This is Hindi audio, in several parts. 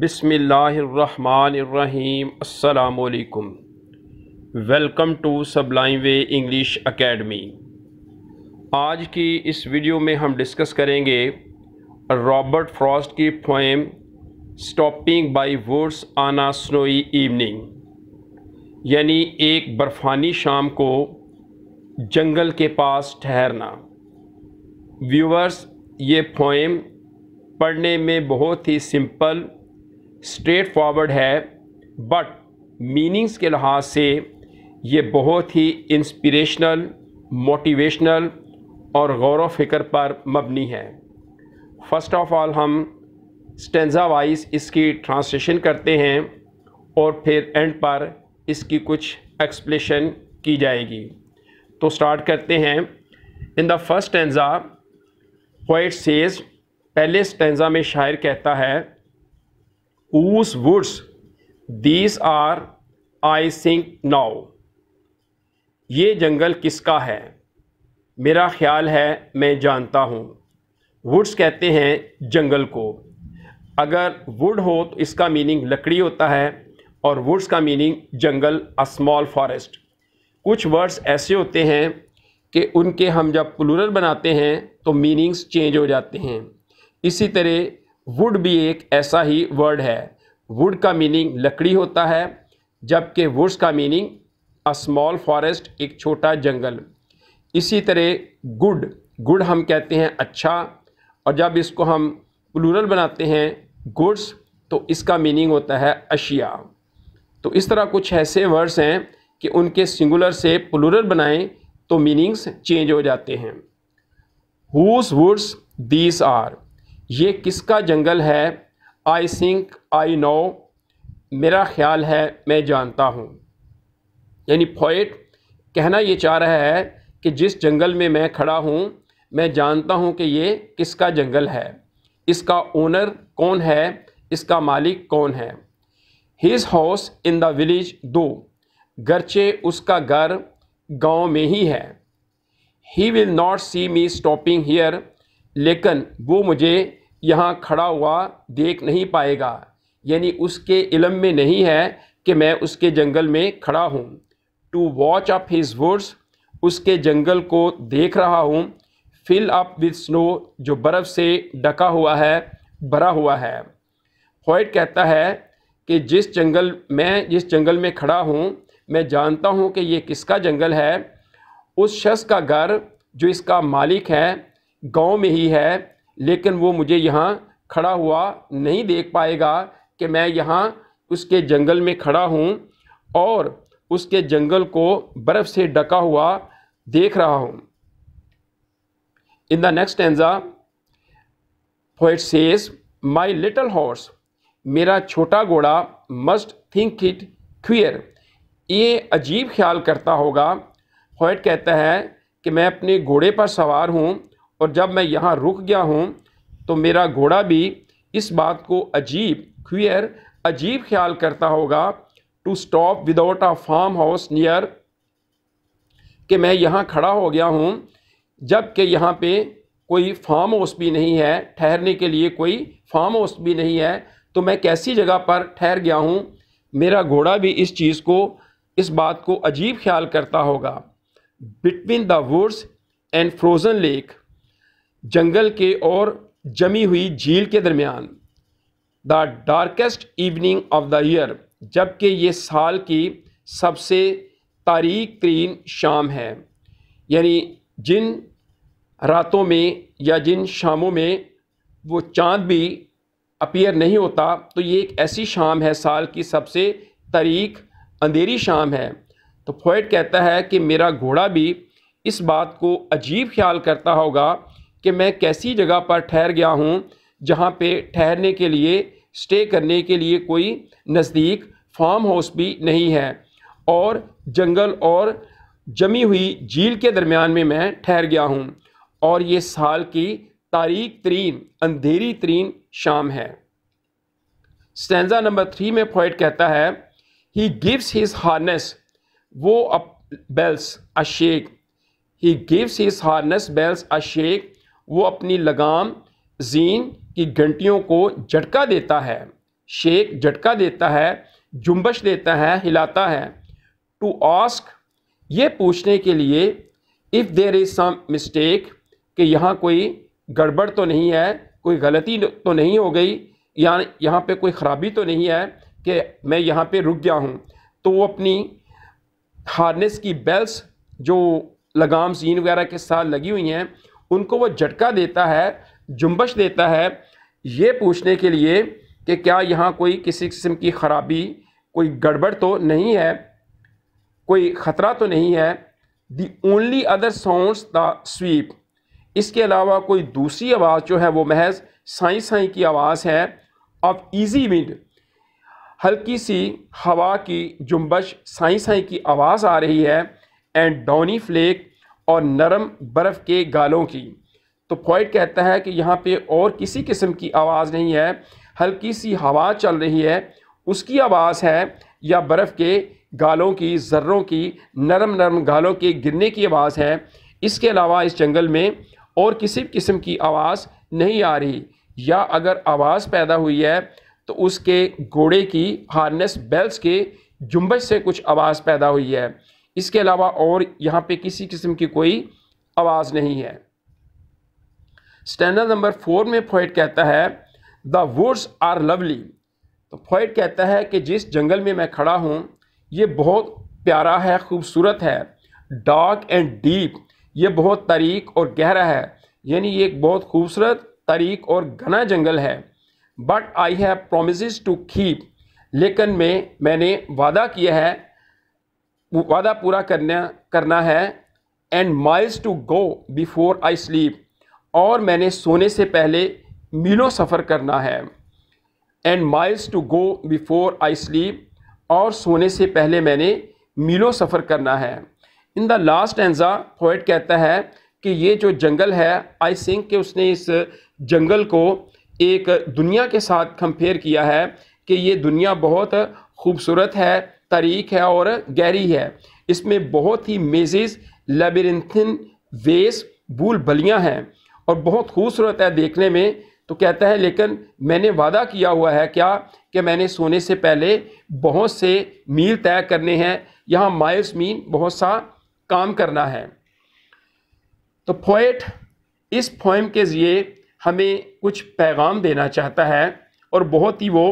बिसमीम असलकुम welcome to sublime way English academy आज की इस वीडियो में हम डिस्कस करेंगे रॉबर्ट फ्रॉस्ट की poem stopping by woods on a snowy evening यानी एक बर्फ़ानी शाम को जंगल के पास ठहरना। व्यूवर्स ये पोएम पढ़ने में बहुत ही सिंपल स्ट्रेट फॉरवर्ड है बट मीनिंग्स के लिहाज से ये बहुत ही इंस्पिरेशनल मोटिवेशनल और गौर फ़िक्र पर मबनी है। फ़र्स्ट ऑफ़ ऑल हम स्टेंजा वाइज इसकी ट्रांसलेशन करते हैं और फिर एंड पर इसकी कुछ एक्सप्लेशन की जाएगी। तो स्टार्ट करते हैं। In the first stanza poet says पहले स्टेंजा में शायर कहता है whose woods these are I think now ये जंगल किसका है? मेरा ख्याल है, मैं जानता हूँ। वुड्स कहते हैं, जंगल को। अगर वुड हो तो इसका मीनिंग लकड़ी होता है, और वुड्स का मीनिंग जंगल अ स्मॉल फॉरेस्ट कुछ वर्ड्स ऐसे होते हैं कि उनके हम जब प्लूरल बनाते हैं तो मीनिंग्स चेंज हो जाते हैं। इसी तरह वुड भी एक ऐसा ही वर्ड है। वुड का मीनिंग लकड़ी होता है, जबकि वुड्स का मीनिंग अ स्मॉल फॉरेस्ट एक छोटा जंगल। इसी तरह गुड गुड हम कहते हैं अच्छा और जब इसको हम प्लूरल बनाते हैं गुड्स तो इसका मीनिंग होता है अशिया। तो इस तरह कुछ ऐसे वर्ड्स हैं कि उनके सिंगुलर से प्लूरल बनाएँ तो मीनिंग्स चेंज हो जाते हैं। हुज वुड्स दीस आर ये किसका जंगल है? आई थिंक आई नो मेरा ख्याल है, मैं जानता हूँ। यानी पोइट कहना ये चाह रहा है कि जिस जंगल में मैं खड़ा हूँ, मैं जानता हूँ कि ये किसका जंगल है। इसका ओनर कौन है? इसका मालिक कौन है? His house in the village though. गरचे उसका घर गाँव में ही है। He will not see me stopping here लेकिन वो मुझे यहाँ खड़ा हुआ देख नहीं पाएगा। यानी उसके इलम में नहीं है कि मैं उसके जंगल में खड़ा हूँ। To watch up his woods उसके जंगल को देख रहा हूँ। फिल अप विद स्नो जो बर्फ़ से ढका हुआ है, भरा हुआ है। हॉइट कहता है कि जिस जंगल मैं, जिस जंगल में खड़ा हूँ, मैं जानता हूँ कि ये किसका जंगल है। उस शख्स का घर, जो इसका मालिक है, गाँव में ही है। लेकिन वो मुझे यहाँ खड़ा हुआ नहीं देख पाएगा कि मैं यहाँ उसके जंगल में खड़ा हूँ और उसके जंगल को बर्फ़ से ढका हुआ देख रहा हूँ। In the next stanza poet says my little horse मेरा छोटा घोड़ा मस्ट थिंक इट क्वियर ये अजीब ख्याल करता होगा। पोइट कहता है कि मैं अपने घोड़े पर सवार हूँ और जब मैं यहाँ रुक गया हूँ तो मेरा घोड़ा भी इस बात को अजीब, क्वियर, अजीब ख्याल करता होगा to stop without a farm house near कि मैं यहाँ खड़ा हो गया हूँ, जबकि यहाँ पे कोई फार्म हाउस भी नहीं है, ठहरने के लिए कोई फार्म हाउस भी नहीं है तो मैं कैसी जगह पर ठहर गया हूँ? मेरा घोड़ा भी इस चीज़ को, इस बात को अजीब ख्याल करता होगा। Between the woods and frozen lake जंगल के और जमी हुई झील के दरमियान। The darkest evening of the year जबकि ये साल की सबसे तारीख तरीन शाम है। यानी जिन रातों में या जिन शामों में वो चाँद भी अपीयर नहीं होता तो ये एक ऐसी शाम है, साल की सबसे तारीख, अंधेरी शाम है। तो फोइट कहता है कि मेरा घोड़ा भी इस बात को अजीब ख्याल करता होगा कि मैं कैसी जगह पर ठहर गया हूँ जहाँ पे ठहरने के लिए स्टे करने के लिए कोई नज़दीक फार्म हाउस भी नहीं है। और जंगल और जमी हुई झील के दरमियान में मैं ठहर गया हूँ। और ये साल की तारीख तरीन, अंधेरी तरीन शाम है। स्टेंजा नंबर थ्री में पॉइंट कहता है ही गिव्स हिज हार्नेस वो up bells a shake he gives his harness bells a shake वो अपनी लगाम जीन की घंटियों को झटका देता है, शेक झटका देता है जुम्बश देता है, हिलाता है। टू आस्क ये पूछने के लिए if there is some mistake कि यहाँ कोई गड़बड़ तो नहीं है, कोई गलती तो नहीं हो गई, या यहाँ पे कोई ख़राबी तो नहीं है कि मैं यहाँ पे रुक गया हूँ। तो वो अपनी हार्नेस की बेल्स जो लगाम जीन वगैरह के साथ लगी हुई हैं उनको वो झटका देता है जुम्बश देता है, ये पूछने के लिए कि क्या यहाँ कोई किसी किस्म की ख़राबी, कोई गड़बड़ तो नहीं है? कोई ख़तरा तो नहीं है? The only other sounds the sweep इसके अलावा कोई दूसरी आवाज़ जो है वो महज साई साई की आवाज़ है ऑफ़ ईजी विंड हल्की सी हवा की जुम्बश साई साई की आवाज़ आ रही है एंड डॉनी फ्लेक और नरम बर्फ़ के गालों की। तो पॉइंट कहता है कि यहाँ पे और किसी किस्म की आवाज़ नहीं है, हल्की सी हवा चल रही है। उसकी आवाज़ है या बर्फ़ के गालों की, ज़र्रों की, नरम नरम गालों के गिरने की आवाज़ है। इसके अलावा इस जंगल में और किसी किस्म की आवाज़ नहीं आ रही। या अगर आवाज़ पैदा हुई है तो उसके घोड़े की, हार्नेस बेल्स के जुम्बश से कुछ आवाज़ पैदा हुई है। इसके अलावा और यहाँ पे किसी किस्म की कोई आवाज़ नहीं है। स्टैंडर्ड नंबर फोर में फोइट कहता है द वुड्स आर लवली तो फोइट कहता है कि जिस जंगल में मैं खड़ा हूँ, ये बहुत प्यारा है, खूबसूरत है। डार्क एंड डीप ये बहुत तारीक और गहरा है। यानी ये एक बहुत खूबसूरत, तारीक और घना जंगल है। But I have promise to keep लेकिन मैं, मैंने वादा किया है वादा पूरा करना करना है and miles to go before I sleep और मैंने सोने से पहले मीलों सफ़र करना है and miles to go before I sleep और सोने से पहले मैंने मीलों सफ़र करना है। In the last stanza poet कहता है कि ये जो जंगल है आई थिंक कि उसने इस जंगल को एक दुनिया के साथ कंपेयर किया है कि ये दुनिया बहुत खूबसूरत है तारीख है और गहरी है। इसमें बहुत ही मेज़ लेबिरथिन वेस भूल बलियाँ हैं और बहुत खूबसूरत है देखने में। तो कहता है, लेकिन मैंने वादा किया हुआ है क्या कि मैंने सोने से पहले बहुत से मील तय करने हैं? यहाँ माइल्स मीन बहुत सा काम करना है। तो पोइट इस पोइम के ज़रिए हमें कुछ पैगाम देना चाहता है और बहुत ही वो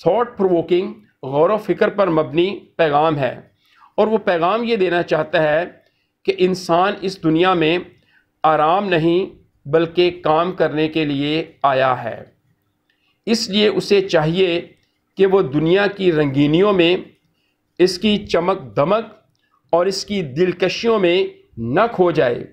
थॉट प्रोवोकिंग गौर फ़िक्र पर मबनी पैगाम है। और वो पैगाम ये देना चाहता है कि इंसान इस दुनिया में आराम नहीं, बल्कि काम करने के लिए आया है। इसलिए उसे चाहिए कि वो दुनिया की रंगीनियों में, इसकी चमक दमक और इसकी दिलकशियों में न खो जाए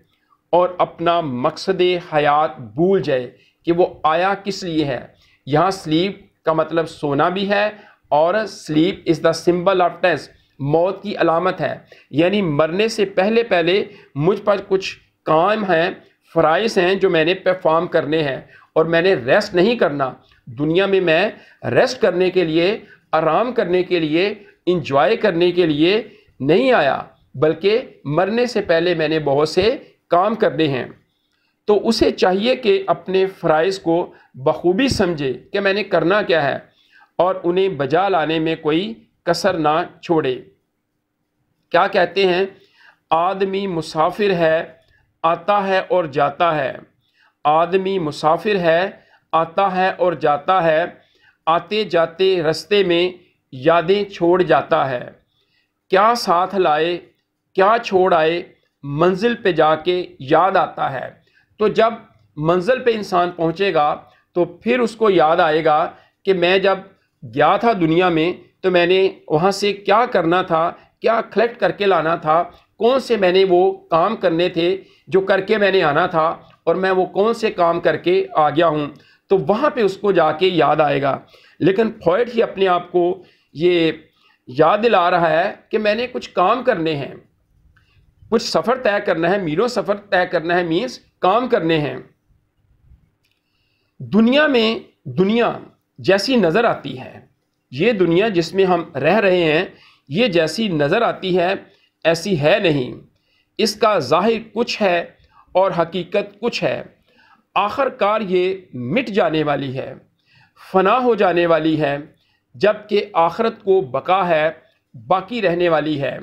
और अपना मकसद हयात भूल जाए कि वो आया किस लिए है। यहाँ स्लीप का मतलब सोना भी है और sleep is the symbol of test मौत की अलामत है। यानी मरने से पहले पहले मुझ पर कुछ काम हैं, फ़राइज़ हैं जो मैंने परफॉर्म करने हैं। और मैंने रेस्ट नहीं करना। दुनिया में मैं रेस्ट करने के लिए, आराम करने के लिए इंजॉय करने के लिए नहीं आया। बल्कि मरने से पहले मैंने बहुत से काम करने हैं। तो उसे चाहिए कि अपने फ़राइज़ को बखूबी समझे कि मैंने करना क्या है। और उन्हें बजा लाने में कोई कसर ना छोड़े। क्या कहते हैं? आदमी मुसाफिर है, आता है और जाता है। आदमी मुसाफिर है, आता है और जाता है। आते जाते रस्ते में यादें छोड़ जाता है। क्या साथ लाए, क्या छोड़ आए, मंजिल पे जाके याद आता है। तो जब मंजिल पे इंसान पहुँचेगा तो फिर उसको याद आएगा कि मैं जब गया था दुनिया में तो मैंने वहाँ से क्या करना था, क्या कलेक्ट करके लाना था, कौन से मैंने वो काम करने थे जो करके मैंने आना था और मैं वो कौन से काम करके आ गया हूँ तो वहाँ पे उसको जाके याद आएगा। लेकिन फॉइड ही अपने आप को ये याद दिला रहा है कि मैंने कुछ काम करने हैं। कुछ सफ़र तय करना है, मीलों सफ़र तय करना है मीन्स काम करने हैं। दुनिया में दुनिया जैसी नज़र आती है। ये दुनिया जिसमें हम रह रहे हैं, ये जैसी नज़र आती है, ऐसी है नहीं। इसका ज़ाहिर कुछ है और हकीकत कुछ है। आखिरकार ये मिट जाने वाली है, फना हो जाने वाली है, जबकि आखरत को बका है, बाकी रहने वाली है।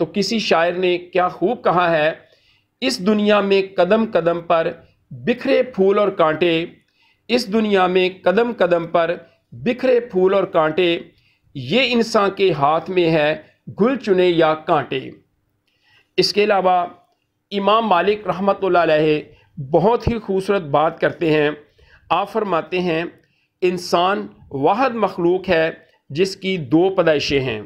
तो किसी शायर ने क्या खूब कहा है, इस दुनिया में कदम कदम पर बिखरे फूल और कांटे इस दुनिया में कदम कदम पर बिखरे फूल और कांटे, ये इंसान के हाथ में है गुल चुने या कांटे। इसके अलावा इमाम मालिक रहमत बहुत ही खूबसूरत बात करते हैं। आप फरमाते हैं, इंसान वाहद मखलूक है जिसकी दो पैदाइशें हैं।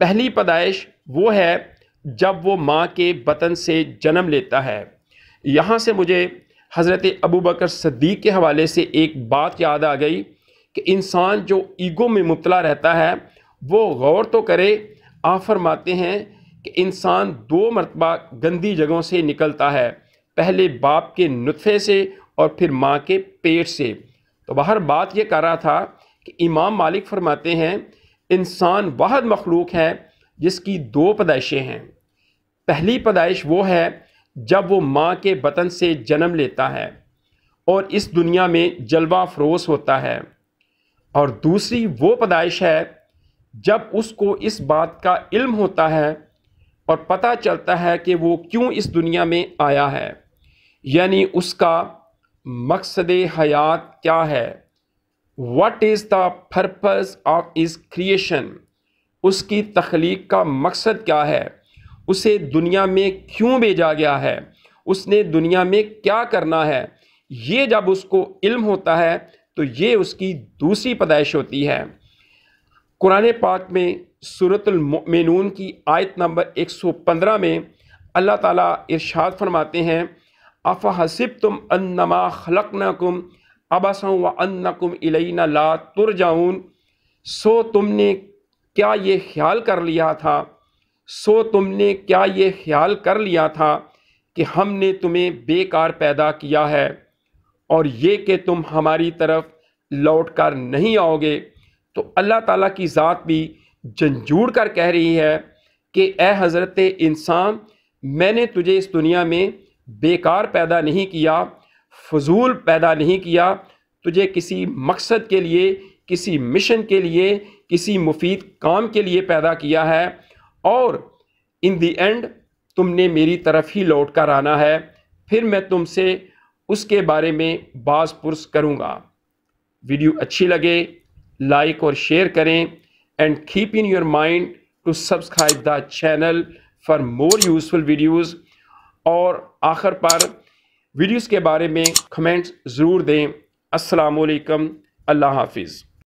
पहली पैदाइश वो है जब वो माँ के बतन से जन्म लेता है। यहाँ से मुझे हज़रत अबू बकर सद्दीक के हवाले से एक बात याद आ गई कि इंसान जो ईगो में मुबतला रहता है, वो गौर तो करे, आप फरमाते हैं कि इंसान दो मरतबा गंदी जगहों से निकलता है, पहले बाप के नुतफ़े से और फिर माँ के पेट से। तो बाहर बात यह कर रहा था कि इमाम मालिक फरमाते हैं, इंसान वाहद मखलूक है जिसकी दो पैदाइशें हैं। पहली पैदाइश वो है जब वो माँ के बतन से जन्म लेता है और इस दुनिया में जलवा फरोश होता है। और दूसरी वो पैदाइश है जब उसको इस बात का इल्म होता है और पता चलता है कि वो क्यों इस दुनिया में आया है। यानी उसका मकसद हयात क्या है? What is the purpose of इस क्रिएशन उसकी तख्लीक का मकसद क्या है? उसे दुनिया में क्यों भेजा गया है? उसने दुनिया में क्या करना है? ये जब उसको इल्म होता है तो ये उसकी दूसरी पैदाइश होती है। कुरान पाक में सूरतमनून की आयत नंबर 115 में अल्लाह ताला इरशाद फरमाते हैं, अफ़ हसिब तुम अन्नमा खलकनकुम अबसों व अन्नकुम इलैना ला तुरजाउन सो तुमने क्या ये ख्याल कर लिया था? सो तुमने क्या ये ख्याल कर लिया था कि हमने तुम्हें बेकार पैदा किया है और ये कि तुम हमारी तरफ़ लौट कर नहीं आओगे? तो अल्लाह ताला की ज़ात भी झंझूड़ कर कह रही है कि, ए हज़रत इंसान, मैंने तुझे इस दुनिया में बेकार पैदा नहीं किया, फजूल पैदा नहीं किया। तुझे किसी मकसद के लिए, किसी मिशन के लिए, किसी मुफीद काम के लिए पैदा किया है। और इन दी एंड तुमने मेरी तरफ़ ही लौट कर आना है, फिर मैं तुमसे उसके बारे में बाज पुरस करूँगा। वीडियो अच्छी लगे लाइक और शेयर करें and keep in your mind to subscribe the channel for more useful videos और आखिर पर वीडियोस के बारे में कमेंट्स ज़रूर दें। असलकम अल्लाह हाफिज़